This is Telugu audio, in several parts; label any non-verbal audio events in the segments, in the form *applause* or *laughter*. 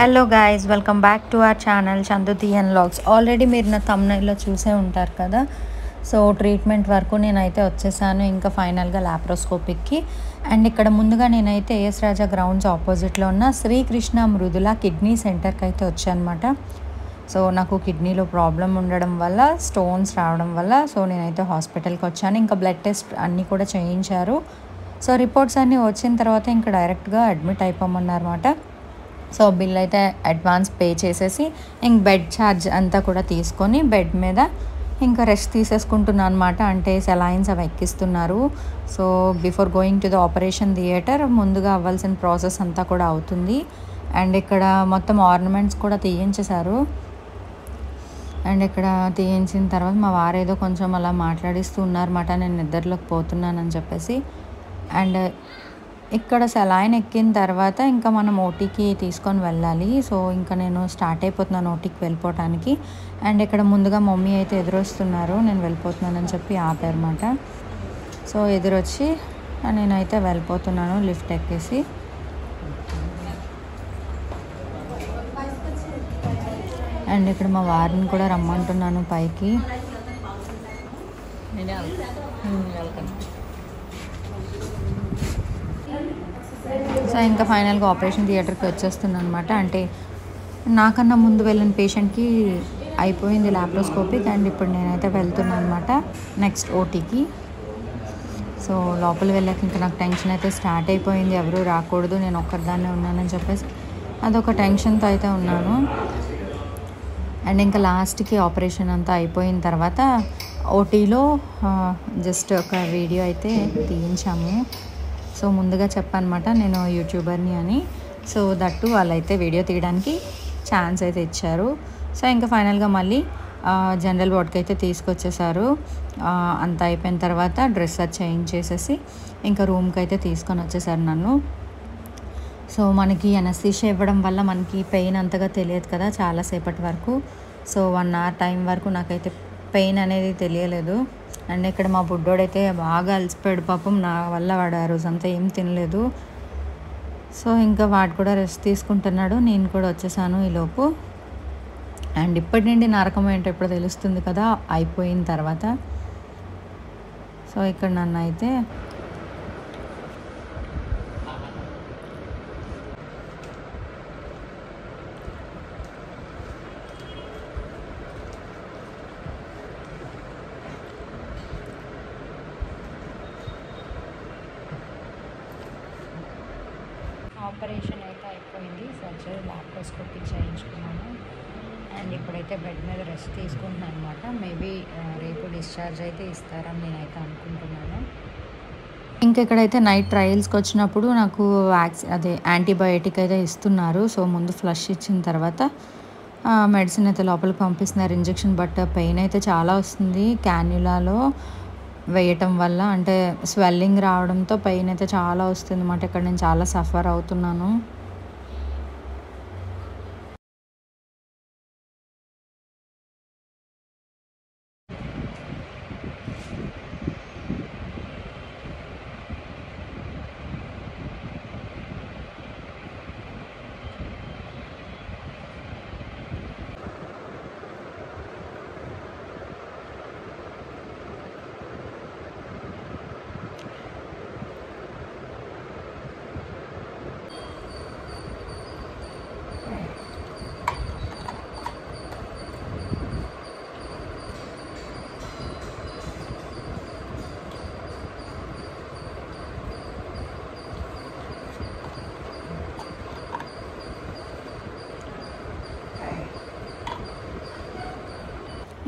Hello guys welcome back to our channel చందుతి and logs already మీరు నా తమ్నైల్లో చూసే ఉంటారు కదా? సో ట్రీట్మెంట్ వరకు నేనైతే వచ్చేసాను ఇంకా ఫైనల్గా ల్యాప్రోస్కోపిక్కి అండ్ ఇక్కడ ముందుగా నేనైతే ఏఎస్ రాజా గ్రౌండ్స్ ఆపోజిట్లో ఉన్న శ్రీకృష్ణ మృదుల కిడ్నీ సెంటర్కి అయితే వచ్చానమాట. సో నాకు కిడ్నీలో ప్రాబ్లం ఉండడం వల్ల స్టోన్స్ రావడం వల్ల సో నేనైతే హాస్పిటల్కి వచ్చాను. ఇంకా బ్లడ్ టెస్ట్ అన్నీ కూడా చేయించారు. సో రిపోర్ట్స్ అన్నీ వచ్చిన తర్వాత ఇంకా డైరెక్ట్గా అడ్మిట్ అయిపోమన్నారన్నమాట. సో బిల్ అయితే అడ్వాన్స్ పే చేసేసి ఇంక బెడ్ ఛార్జ్ అంతా కూడా తీసుకొని బెడ్ మీద ఇంకా రెస్ట్ తీసేసుకుంటున్నాను అనమాట అంటే సెలైన్స్ అవి ఎక్కిస్తున్నారు. So before going to the operation theatre ముందుగా అవ్వాల్సిన ప్రాసెస్ అంతా కూడా అవుతుంది. అండ్ ఇక్కడ మొత్తం ఆర్నమెంట్స్ కూడా తీయించేశారు. అండ్ ఇక్కడ తీయించిన తర్వాత మా వారేదో కొంచెం అలా మాట్లాడిస్తూ ఉన్నారన్నమాట. నేను నిద్రలోకి పోతున్నానని చెప్పేసి. అండ్ ఇక్కడ సెలైన్ ఎక్కిన తర్వాత ఇంకా మనం ఓటీకి తీసుకొని వెళ్ళాలి. సో ఇంకా నేను స్టార్ట్ అయిపోతున్నాను ఓటీకి వెళ్ళిపోవటానికి. అండ్ ఇక్కడ ముందుగా మమ్మీ అయితే ఎదురొస్తున్నారు. నేను వెళ్ళిపోతున్నానని చెప్పి ఆపారన్నమాట. సో ఎదురొచ్చి నేనైతే వెళ్ళిపోతున్నాను లిఫ్ట్ ఎక్కేసి. అండ్ ఇక్కడ మా వారిని కూడా రమ్మంటున్నాను పైకి. సో ఇంకా ఫైనల్గా ఆపరేషన్ థియేటర్కి వచ్చేస్తున్నాను అనమాట అంటే నాకన్నా ముందు వెళ్ళిన పేషెంట్కి అయిపోయింది లాప్రోస్కోపిక్ అండ్ ఇప్పుడు నేనైతే వెళ్తున్నాను అనమాట నెక్స్ట్ ఓటీకి. సో లోపల వెళ్ళాక ఇంకా నాకు టెన్షన్ అయితే స్టార్ట్ అయిపోయింది. ఎవరూ రాకూడదు నేను ఒక్కరిదాన్నే ఉన్నానని చెప్పేసి అదొక టెన్షన్తో అయితే ఉన్నాను. అండ్ ఇంకా లాస్ట్కి ఆపరేషన్ అంతా అయిపోయిన తర్వాత ఓటీలో జస్ట్ ఒక వీడియో అయితే తీయించాము. సో ముందుగా చెప్పనమాట నేను యూట్యూబర్ని అని. సో దట్టు వాళ్ళైతే వీడియో తీయడానికి ఛాన్స్ అయితే ఇచ్చారు. సో ఇంకా ఫైనల్గా మళ్ళీ జనరల్ వార్డ్కి అయితే తీసుకొచ్చేసారు. అంతా అయిపోయిన తర్వాత డ్రెస్ అది చేంజ్ చేసేసి ఇంకా రూమ్కి అయితే తీసుకొని వచ్చేసారు నన్ను. సో మనకి ఎనస్థీషియా ఇవ్వడం వల్ల మనకి పెయిన్ అంతగా తెలియదు కదా చాలాసేపటి వరకు. సో వన్ అవర్ టైం వరకు నాకైతే పెయిన్ అనేది తెలియలేదు. అండ్ ఇక్కడ మా బుడ్డోడైతే బాగా అలసిపోయాడు. పాపం నా వల్ల వాడు ఆ రోజంతా ఏం తినలేదు. సో ఇంకా వాడు కూడా రెస్ట్ తీసుకుంటున్నాడు. నేను కూడా వచ్చేసాను ఈలోపు. అండ్ ఇప్పటి నుండి నరకం ఏంటో ఇప్పుడు తెలుస్తుంది కదా అయిపోయిన తర్వాత. సో ఇక్కడ నన్ను అయితే ఆపరేషన్ అయితే అయిపోయింది సర్జరీ ల్యాప్రోస్కోపిక్ చేయించుకున్నాను అండ్ ఇప్పుడైతే బెడ్ మీద రెస్ట్ తీసుకుంటున్నాను అనమాట మేబీ రేపు డిశ్చార్జ్ అయితే ఇస్తారని నేనైతే అనుకుంటున్నాను. ఇంకా ఇక్కడైతే నైట్ ట్రయల్స్కి వచ్చినప్పుడు నాకు వ్యాక్సి అదే యాంటీబయోటిక్ అయితే ఇస్తున్నారు. సో ముందు ఫ్లష్ ఇచ్చిన తర్వాత మెడిసిన్ అయితే లోపలికి పంపిస్తున్నారు. ఇంజెక్షన్ బట్ పెయిన్ అయితే చాలా వస్తుంది. క్యాన్యులాలో వేయటం వల్ల అంటే స్వెల్లింగ్ రావడంతో పెయిన్ అయితే చాలా వస్తుంది అన్నమాట. ఇక్కడ నేను చాలా సఫర్ అవుతున్నాను.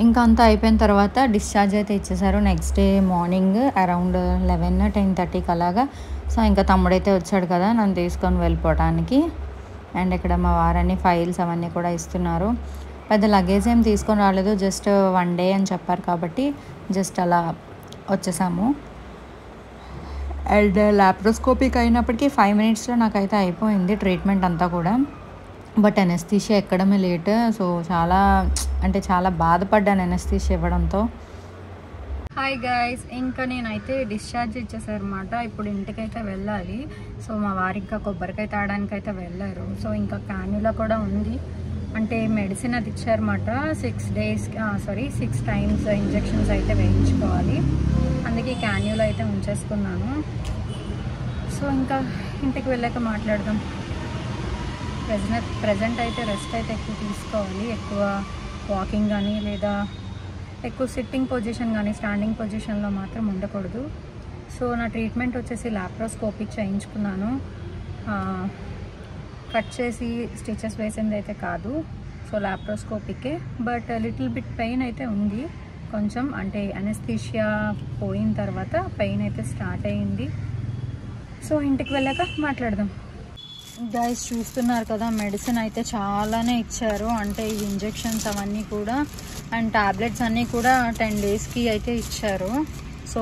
ఇంకా అంతా అయిపోయిన తర్వాత డిశ్చార్జ్ అయితే ఇచ్చేసారు. Next day morning around eleven ten థర్టీకి అలాగా. సో ఇంకా తమ్ముడైతే వచ్చాడు కదా నన్ను తీసుకొని వెళ్ళిపోవడానికి అండ్ ఇక్కడ మా వారని ఫైల్స్ అవన్నీ కూడా ఇస్తున్నారు. పెద్ద లగేజ్ ఏం తీసుకొని రాలేదు జస్ట్ వన్ డే అని చెప్పారు కాబట్టి జస్ట్ అలా వచ్చేసాము. అండ్ ల్యాప్రోస్కోపిక్ అయినప్పటికీ ఫైవ్ మినిట్స్లో నాకైతే అయిపోయింది ట్రీట్మెంట్ అంతా కూడా. బట్ ఎనెస్థీషియా ఎక్కడమే లేట్ సో చాలా అంటే చాలా బాధపడ్డాను ఎనస్థీషియా ఇవ్వడంతో. హాయ్ గాయస్ ఇంకా నేనైతే డిశ్చార్జ్ ఇచ్చేసారనమాట ఇప్పుడు ఇంటికైతే వెళ్ళాలి. సో మా వారి ఇంకా కొబ్బరికాయ తాగడానికి అయితే వెళ్ళారు. సో ఇంకా క్యాన్యులా కూడా ఉంది. అంటే మెడిసిన్ అది ఇచ్చారన్నమాట. Six days sorry six times injections అయితే వేయించుకోవాలి. అందుకే క్యాన్యులా అయితే ఉంచేసుకున్నాను. సో ఇంకా ఇంటికి వెళ్ళాక మాట్లాడదాం. ప్రజెంట్ ప్రజెంట్ అయితే రెస్ట్ అయితే ఎక్కువ తీసుకోవాలి. ఎక్కువ వాకింగ్ కానీ లేదా ఎక్కువ సిట్టింగ్ పొజిషన్ కానీ స్టాండింగ్ పొజిషన్లో మాత్రం ఉండకూడదు. సో నా ట్రీట్మెంట్ వచ్చేసి ల్యాప్రోస్కోపిక్ చేయించుకున్నాను. కట్ చేసి స్టిచెస్ వేసింది అయితే కాదు. సో ల్యాప్రోస్కోపికే బట్ లిటిల్ బిట్ పెయిన్ అయితే ఉంది. కొంచెం అంటే అనస్థీషియా పోయిన తర్వాత పెయిన్ అయితే స్టార్ట్ అయింది సో ఇంటికి వెళ్ళాక మాట్లాడదాం. గైస్ చూస్తున్నారు కదా మెడిసిన్ అయితే చాలానే ఇచ్చారు. అంటే ఈ ఇంజెక్షన్స్ అవన్నీ కూడా అండ్ టాబ్లెట్స్ అన్నీ కూడా టెన్ డేస్కి అయితే ఇచ్చారు. సో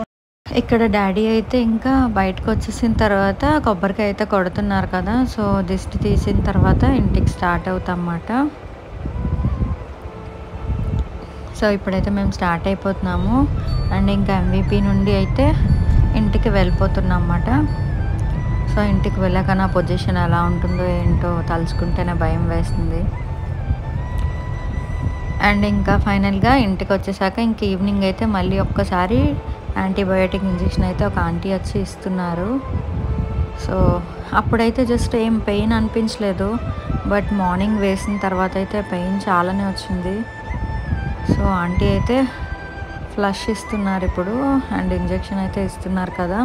ఇక్కడ డాడీ అయితే ఇంకా బయటకు వచ్చేసిన తర్వాత కొబ్బరికాయ అయితే కొడుతున్నారు కదా. సో దిష్టి తీసిన తర్వాత ఇంటికి స్టార్ట్ అవుతామన్నమాట. సో ఇప్పుడైతే మేము స్టార్ట్ అయిపోతున్నాము. అండ్ ఇంకా ఎంవిపి నుండి అయితే ఇంటికి వెళ్ళిపోతున్నాం అన్నమాట సో ఇంటికి వెళ్ళాక నా పొజిషన్ ఎలా ఉంటుందో ఏంటో తలుచుకుంటేనే భయం వేస్తుంది. అండ్ ఇంకా ఫైనల్గా ఇంటికి వచ్చేసాక ఇంక ఈవినింగ్ అయితే మళ్ళీ ఒక్కసారి యాంటీబయోటిక్ ఇంజెక్షన్ అయితే ఒక ఆంటీ వచ్చి ఇస్తున్నారు. సో అప్పుడైతే జస్ట్ ఏం పెయిన్ అనిపించలేదు. బట్ మార్నింగ్ వేసిన తర్వాత అయితే పెయిన్ చాలానే వచ్చింది. సో ఆంటీ అయితే ఫ్లష్ ఇస్తున్నారు ఇప్పుడు అండ్ ఇంజెక్షన్ అయితే ఇస్తున్నారు కదా.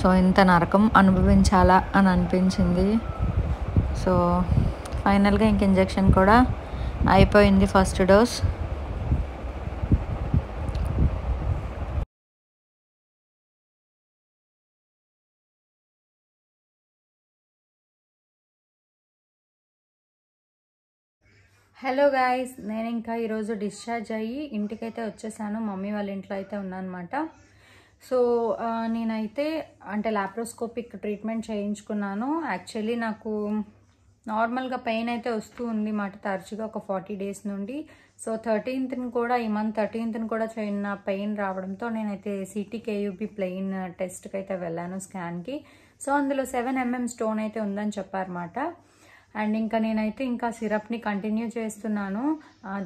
సో ఇంత నరకం అనుభవించాలా అని అనిపించింది. సో ఫైనల్గా ఇంక ఇంజెక్షన్ కూడా అయిపోయింది ఫస్ట్ డోస్. హలో గాయస్ నేను ఇంకా ఈరోజు డిశ్చార్జ్ అయ్యి ఇంటికైతే వచ్చేసాను. మమ్మీ వాళ్ళ ఇంట్లో అయితే ఉన్నానమాట సో నేనైతే అంటే లాప్రోస్కోపిక్ ట్రీట్మెంట్ చేయించుకున్నాను. యాక్చువల్లీ నాకు నార్మల్గా పెయిన్ అయితే వస్తూ ఉంది మాట తరచుగా ఒక ఫార్టీ డేస్ నుండి. సో థర్టీన్త్ని కూడా ఈ మంత్ థర్టీన్త్ని కూడా చిన్న పెయిన్ రావడంతో నేనైతే సిటీకేయూబి ప్లెయిన్ టెస్ట్కి అయితే వెళ్ళాను స్కాన్కి సో అందులో సెవెన్ ఎంఎం స్టోన్ అయితే ఉందని చెప్పారన్నమాట అండ్ ఇంకా నేనైతే ఇంకా సిరప్ని కంటిన్యూ చేస్తున్నాను.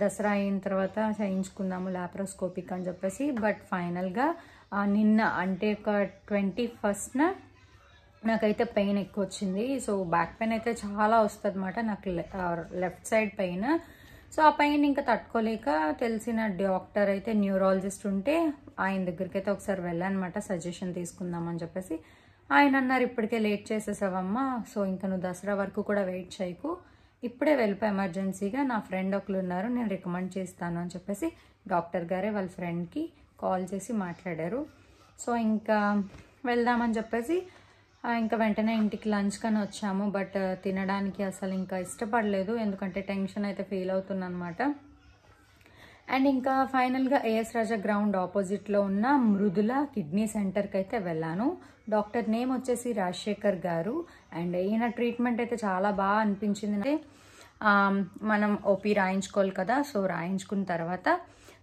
దసరా అయిన తర్వాత చేయించుకుందాము లాప్రోస్కోపిక్ అని చెప్పేసి. బట్ ఫైనల్గా నిన్న అంటే ఒక ట్వంటీ ఫస్ట్న నాకైతే పెయిన్ ఎక్కువ వచ్చింది సో బ్యాక్ పెయిన్ అయితే చాలా వస్తుంది అనమాట నాకు లెఫ్ట్ సైడ్ పెయిన్. సో ఆ పెయిన్ ఇంకా తట్టుకోలేక తెలిసిన డాక్టర్ అయితే న్యూరాలజిస్ట్ ఉంటే ఆయన దగ్గరికి అయితే ఒకసారి వెళ్ళానమాట సజెషన్ తీసుకుందామని చెప్పేసి. ఆయన అన్నారు ఇప్పటికే లేట్ చేసేసావమ్మా. సో ఇంకా నువ్వు దసరా వరకు కూడా వెయిట్ చేయకు. ఇప్పుడే వెళ్ళిపో ఎమర్జెన్సీగా. నా ఫ్రెండ్ ఒకరు ఉన్నారు నేను రికమెండ్ చేస్తాను అని చెప్పేసి డాక్టర్ గారే వాళ్ళ ఫ్రెండ్కి కాల్ చేసి మాట్లాడారు. సో ఇంకా వెళ్దామని చెప్పేసి ఇంకా వెంటనే ఇంటికి లంచ్ కానీ వచ్చాము. బట్ తినడానికి అసలు ఇంకా ఇష్టపడలేదు. ఎందుకంటే టెన్షన్ అయితే ఫీల్ అవుతుందన్నమాట అనమాట అండ్ ఇంకా ఫైనల్గా ఏఎస్ రాజా గ్రౌండ్ ఆపోజిట్లో ఉన్న మృదుల కిడ్నీ సెంటర్కి అయితే వెళ్ళాను. డాక్టర్ నేమ్ వచ్చేసి రాజశేఖర్ గారు. అండ్ ఈయన ట్రీట్మెంట్ అయితే చాలా బాగా అనిపించింది. అంటే మనం ఓపీ రాయించుకోవాలి కదా. సో రాయించుకున్న తర్వాత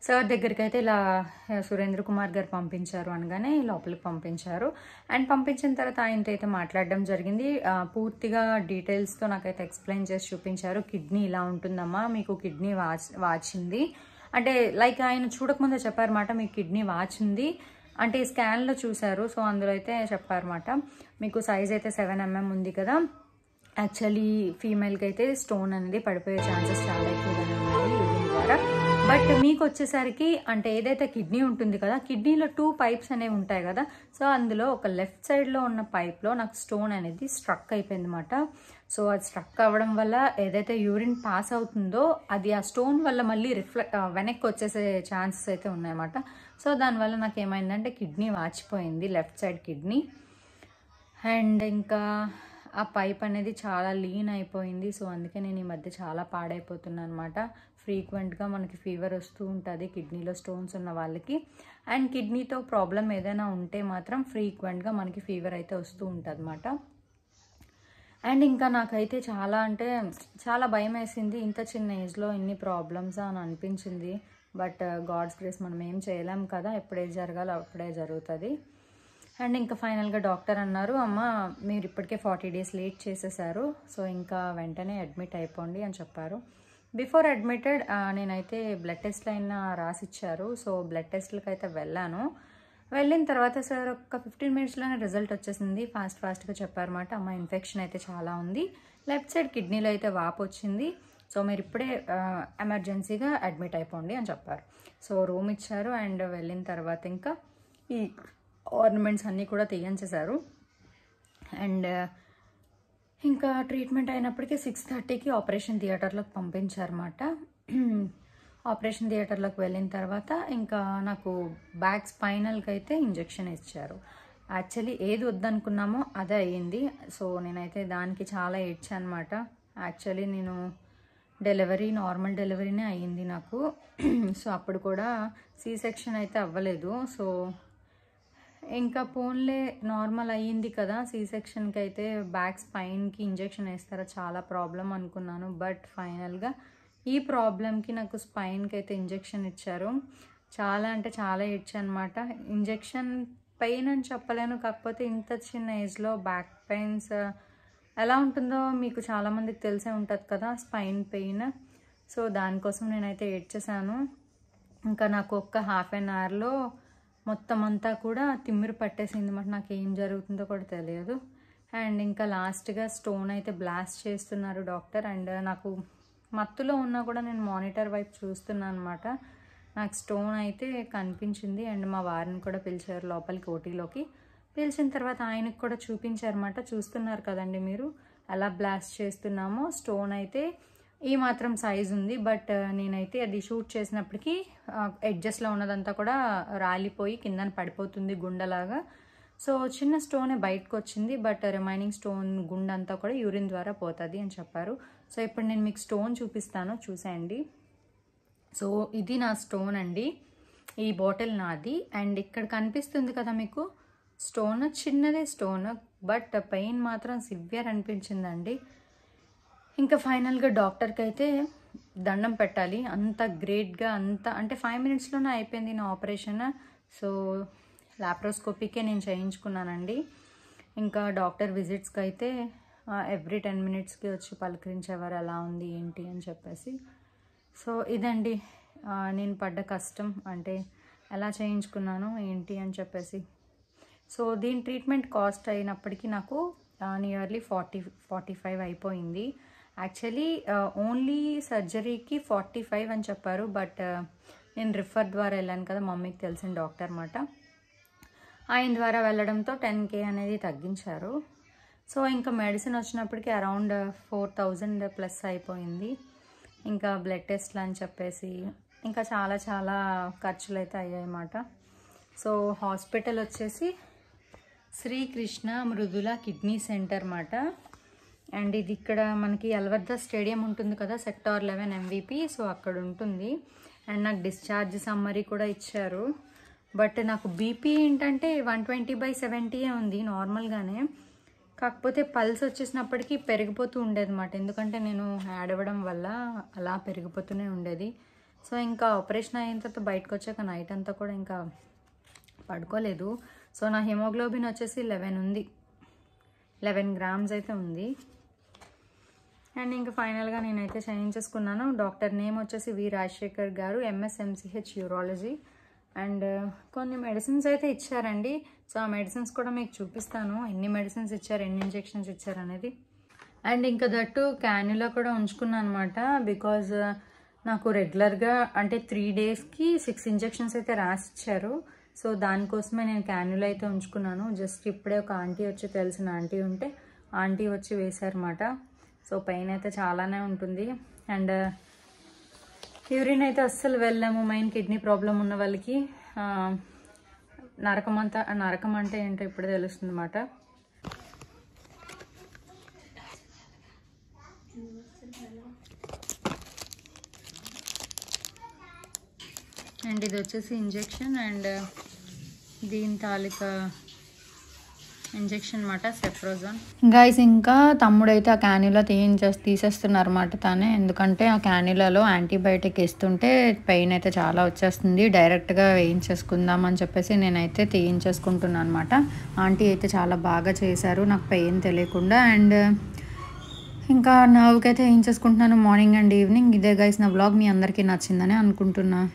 సార్ దగ్గరికి అయితే ఇలా సురేంద్ర కుమార్ గారు పంపించారు అనగానే లోపలికి పంపించారు. అండ్ పంపించిన తర్వాత ఆయనతో అయితే మాట్లాడడం జరిగింది. పూర్తిగా డీటెయిల్స్తో నాకైతే ఎక్స్ప్లెయిన్ చేసి చూపించారు. కిడ్నీ ఇలా ఉంటుందమ్మా మీకు కిడ్నీ వాచ్ వాచింది. అంటే లైక్ ఆయన చూడకముందే చెప్పారన్నమాట మీకు కిడ్నీ వాచింది. అంటే స్కాన్లో చూశారు సో అందులో అయితే చెప్పారన్నమాట. మీకు సైజ్ అయితే సెవెన్ ఎంఎం ఉంది కదా. యాక్చువల్లీ ఫీమేల్కి అయితే స్టోన్ అనేది పడిపోయే ఛాన్సెస్ చాలా ఎక్కువగానే ఉన్నాయి యూరిన్ ద్వారా. బట్ మీకు వచ్చేసరికి అంటే ఏదైతే కిడ్నీ ఉంటుంది కదా కిడ్నీలో టూ పైప్స్ అనేవి ఉంటాయి కదా సో అందులో ఒక లెఫ్ట్ సైడ్లో ఉన్న పైప్లో నాకు స్టోన్ అనేది స్ట్రక్ అయిపోయింది అనమాట సో అది స్ట్రక్ అవ్వడం వల్ల ఏదైతే యూరిన్ పాస్ అవుతుందో అది ఆ స్టోన్ వల్ల మళ్ళీ రిఫ్లెక్ట్ వెనక్కి వచ్చేసే ఛాన్సెస్ అయితే ఉన్నాయన్నమాట. సో దానివల్ల నాకు ఏమైందంటే కిడ్నీ వాచిపోయింది లెఫ్ట్ సైడ్ కిడ్నీ. అండ్ ఇంకా ఆ పైప్ అనేది చాలా లీన్ అయిపోయింది సో అందుకే నేను ఈ మధ్య చాలా పాడైపోతున్నాను అనమాట ఫ్రీక్వెంట్గా మనకి ఫీవర్ వస్తూ ఉంటుంది కిడ్నీలో స్టోన్స్ ఉన్న వాళ్ళకి. అండ్ కిడ్నీతో ప్రాబ్లం ఏదైనా ఉంటే మాత్రం ఫ్రీక్వెంట్గా మనకి ఫీవర్ అయితే వస్తూ ఉంటుంది అండ్ ఇంకా నాకైతే చాలా అంటే చాలా భయం వేసింది ఇంత చిన్న ఏజ్లో ఇన్ని ప్రాబ్లమ్స్ అని అనిపించింది. బట్ uh, గాడ్స్ గ్రేస్ మనం ఏం చేయలేం కదా ఎప్పుడే జరగాలో అప్పుడే జరుగుతుంది. అండ్ ఇంకా ఫైనల్గా డాక్టర్ అన్నారు అమ్మ మీరు ఇప్పటికే ఫార్టీ డేస్ లేట్ చేసేసారు సో ఇంకా వెంటనే అడ్మిట్ అయిపోండి అని చెప్పారు. బిఫోర్ అడ్మిటెడ్ నేనైతే బ్లడ్ టెస్ట్లు అయినా రాసిచ్చారు. సో బ్లడ్ టెస్ట్లకి అయితే వెళ్ళాను. వెళ్ళిన తర్వాత సార్ ఒక ఫిఫ్టీన్ మినిట్స్లోనే రిజల్ట్ వచ్చేసింది. ఫాస్ట్ ఫాస్ట్గా చెప్పారన్నమాట. అమ్మ ఇన్ఫెక్షన్ అయితే చాలా ఉంది. లెఫ్ట్ సైడ్ కిడ్నీలో అయితే వాపు వచ్చింది. సో మీరు ఇప్పుడే ఎమర్జెన్సీగా అడ్మిట్ అయిపోండి అని చెప్పారు. సో రూమ్ ఇచ్చారు అండ్ వెళ్ళిన తర్వాత ఇంకా ఈ ఆర్నమెంట్స్ అన్నీ కూడా తీయించేశారు. అండ్ ఇంకా ట్రీట్మెంట్ అయినప్పటికీ సిక్స్ థర్టీకి ఆపరేషన్ థియేటర్లోకి పంపించారన్నమాట. ఆపరేషన్ థియేటర్లోకి వెళ్ళిన తర్వాత ఇంకా నాకు బ్యాక్ స్పైనల్కి అయితే ఇంజెక్షన్ ఇచ్చారు. యాక్చువల్లీ ఏది వద్దనుకున్నామో అదే అయ్యింది. సో నేనైతే దానికి చాలా ఏడ్చాను అనమాట యాక్చువల్లీ నేను డెలివరీ నార్మల్ డెలివరీనే అయ్యింది నాకు. *clears throat* సో అప్పుడు కూడా సీ సెక్షన్ అయితే అవ్వలేదు. సో ఇంకా పోన్లే నార్మల్ అయ్యింది కదా సీ సెక్షన్కి అయితే బ్యాక్ స్పైన్కి ఇంజెక్షన్ వేస్తారా చాలా ప్రాబ్లం అనుకున్నాను. బట్ ఫైనల్గా ఈ ప్రాబ్లంకి నాకు స్పైన్కి అయితే ఇంజెక్షన్ ఇచ్చారు. చాలా అంటే చాలా ఇచ్చాను అనమాట ఇంజెక్షన్ పెయిన్ అని చెప్పలేను కాకపోతే ఇంత చిన్న ఏజ్లో బ్యాక్ పెయిన్స్ ఎలా ఉంటుందో మీకు చాలామందికి తెలిసే ఉంటుంది కదా స్పైన్ పెయిన్ సో దానికోసం నేనైతే ఏడ్చేసాను ఇంకా నాకు ఒక్క హాఫ్ అన్ అవర్లో మొత్తం అంతా కూడా తిమ్మిరి పట్టేసింది మాట. నాకు ఏం జరుగుతుందో కూడా తెలియదు. అండ్ ఇంకా లాస్ట్గా స్టోన్ అయితే బ్లాస్ట్ చేస్తున్నారు డాక్టర్. అండ్ నాకు మత్తులో ఉన్నా కూడా నేను మానిటర్ వైపు చూస్తున్నాను అనమాట నాకు స్టోన్ అయితే కనిపించింది. అండ్ మా వారిని కూడా పిలిచారు లోపలికి ఓటీలోకి. పిలిచిన తర్వాత ఆయనకు కూడా చూపించారన్నమాట చూస్తున్నారు కదండి మీరు. ఎలా బ్లాస్ట్ చేస్తున్నామో. స్టోన్ అయితే ఈ మాత్రం సైజ్ ఉంది బట్ uh, నేనైతే అది షూట్ చేసినప్పటికీ uh, ఎడ్జస్ట్లో ఉన్నదంతా కూడా రాలిపోయి కిందన పడిపోతుంది గుండెలాగా. సో చిన్న స్టోనే బయటకు వచ్చింది బట్ రిమైనింగ్ స్టోన్ గుండె అంతా కూడా యూరిన్ ద్వారా పోతుంది అని చెప్పారు. సో ఇప్పుడు నేను మీకు స్టోన్ చూపిస్తాను చూసేయండి. సో ఇది నా స్టోన్ అండి. ఈ బాటిల్ నాది. అండ్ ఇక్కడ కనిపిస్తుంది కదా మీకు స్టోన్ చిన్నదే స్టోన్ బట్ పెయిన్ మాత్రం సివియర్ అనిపించిందండి. ఇంకా ఫైనల్గా డాక్టర్కి అయితే దండం పెట్టాలి. అంత గ్రేట్గా అంత అంటే ఫైవ్ మినిట్స్లోనే అయిపోయింది నా ఆపరేషన్ సో లాప్రోస్కోపీకే నేను చేయించుకున్నానండి. ఇంకా డాక్టర్ విజిట్స్కి అయితే ఎవ్రీ టెన్ మినిట్స్కి వచ్చి పలకరించేవారు ఎలా ఉంది ఏంటి? అని చెప్పేసి. సో ఇదండి. నేను పడ్డ కష్టం. అంటే ఎలా చేయించుకున్నాను ఏంటి అని చెప్పేసి. సో దీని ట్రీట్మెంట్ కాస్ట్ అయినప్పటికీ నాకు నియర్లీ ఫార్టీ ఫార్టీ ఫైవ్ అయిపోయింది. యాక్చువల్లీ ఓన్లీ సర్జరీకి ఫార్టీ ఫైవ్ అని చెప్పారు బట్ uh, నేను రిఫర్ ద్వారా వెళ్ళాను కదా మమ్మీకి తెలిసిన డాక్టర్ అన్నమాట. ఆయన ద్వారా వెళ్ళడంతో టెన్ కే అనేది తగ్గించారు. సో ఇంకా మెడిసిన్ వచ్చినప్పటికీ అరౌండ్ ఫోర్ థౌజండ్ ప్లస్ అయిపోయింది. ఇంకా బ్లడ్ టెస్ట్లు అని చెప్పేసి ఇంకా చాలా చాలా ఖర్చులు అయితే అయ్యాయన్నమాట సో హాస్పిటల్ వచ్చేసి శ్రీకృష్ణ మృదుల కిడ్నీ సెంటర్ అన్నమాట. అండ్ ఇది ఇక్కడ మనకి అల్వర్దా స్టేడియం ఉంటుంది కదా సెక్టార్ లెవెన్ ఎంవిపి సో అక్కడ ఉంటుంది. అండ్ నాకు డిశ్చార్జ్ సమ్మరీ కూడా ఇచ్చారు. బట్ నాకు బీపీ ఏంటంటే వన్ ట్వంటీ బై సెవెంటీయే ఉంది నార్మల్గానే కాకపోతే పల్స్ వచ్చేసినప్పటికీ పెరిగిపోతూ ఉండేది మాట ఎందుకంటే నేను యాడ్ అవ్వడం వల్ల అలా పెరిగిపోతూనే ఉండేది. సో ఇంకా ఆపరేషన్ అయిన తర్వాత బయటకు వచ్చాక నైట్ అంతా కూడా ఇంకా పడుకోలేదు. సో నా హిమోగ్లోబిన్ వచ్చేసి లెవెన్ ఉంది. లెవెన్ గ్రామ్స్ అయితే ఉంది. అండ్ ఇంకా ఫైనల్గా నేనైతే చేయించేసుకున్నాను డాక్టర్ నేమ్ వచ్చేసి V Rajasekhar garu MSMCH urology. And uh, కొన్ని మెడిసిన్స్ అయితే ఇచ్చారండి. సో ఆ మెడిసిన్స్ కూడా మీకు చూపిస్తాను. ఎన్ని మెడిసిన్స్ ఇచ్చారు ఎన్ని ఇంజెక్షన్స్ ఇచ్చారు అనేది. అండ్ ఇంకా దట్టు క్యాన్యులా కూడా ఉంచుకున్నాను అనమాట బికాజ్ uh, నాకు రెగ్యులర్గా అంటే త్రీ డేస్కి సిక్స్ ఇంజెక్షన్స్ అయితే రాసిచ్చారు. సో దానికోసమే నేను క్యాన్యులా అయితే ఉంచుకున్నాను. జస్ట్ ఇప్పుడే ఒక ఆంటీ వచ్చి తెలిసిన ఆంటీ ఉంటే ఆంటీ వచ్చి వేశారన్నమాట. సో పెయిన్ అయితే చాలానే ఉంటుంది. అండ్ యూరిన్ uh, అయితే అస్సలు వెళ్ళాము. మెయిన్ కిడ్నీ ప్రాబ్లం ఉన్న వాళ్ళకి నరకం అంతా నరకం అంటే ఏంటో ఇప్పుడే తెలుస్తుంది అన్నమాట అండ్ ఇది వచ్చేసి ఇంజెక్షన్ అండ్ దీని తాలూకా ఇంజెక్షన్ మాట సెఫ్రోజోన్ గైస్ ఇంకా తమ్ముడైతే ఆ క్యాన్యులా తీయించే తీసేస్తున్నారన్నమాట తానే. ఎందుకంటే ఆ క్యాన్యులాలో యాంటీబయాటిక్ ఇస్తుంటే పెయిన్ అయితే చాలా వచ్చేస్తుంది. డైరెక్ట్గా వేయించేసుకుందాం అని చెప్పేసి నేనైతే తీయించేసుకుంటున్నాను అనమాట ఆంటీ అయితే చాలా బాగా చేశారు నాకు పెయిన్ తెలియకుండా. అండ్ ఇంకా నవ్వుకైతే వేయించేసుకుంటున్నాను మార్నింగ్ అండ్ ఈవినింగ్. ఇదే గైస్ నా బ్లాగ్ మీ అందరికీ నచ్చిందని అనుకుంటున్నాను